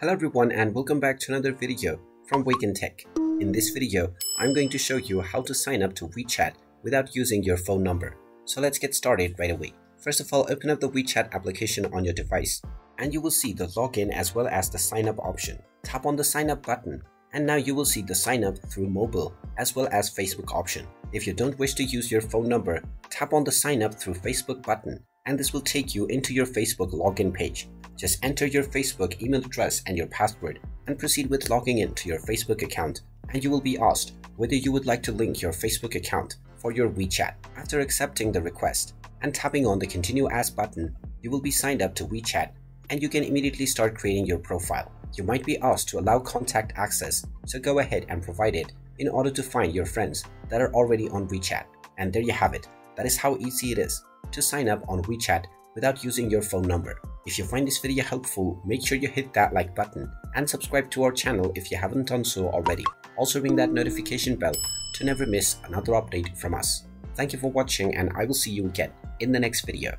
Hello everyone and welcome back to another video from Wake&Tech. In this video, I'm going to show you how to sign up to WeChat without using your phone number. So let's get started right away. First of all, open up the WeChat application on your device and you will see the login as well as the sign up option. Tap on the sign up button and now you will see the sign up through mobile as well as Facebook option. If you don't wish to use your phone number, tap on the sign up through Facebook button and this will take you into your Facebook login page. Just enter your Facebook email address and your password and proceed with logging in to your Facebook account and you will be asked whether you would like to link your Facebook account for your WeChat. After accepting the request and tapping on the continue as button, you will be signed up to WeChat and you can immediately start creating your profile. You might be asked to allow contact access, so go ahead and provide it in order to find your friends that are already on WeChat. And there you have it. That is how easy it is to sign up on WeChat without using your phone number. If you find this video helpful, make sure you hit that like button and subscribe to our channel if you haven't done so already. Also ring that notification bell to never miss another update from us. Thank you for watching and I will see you again in the next video.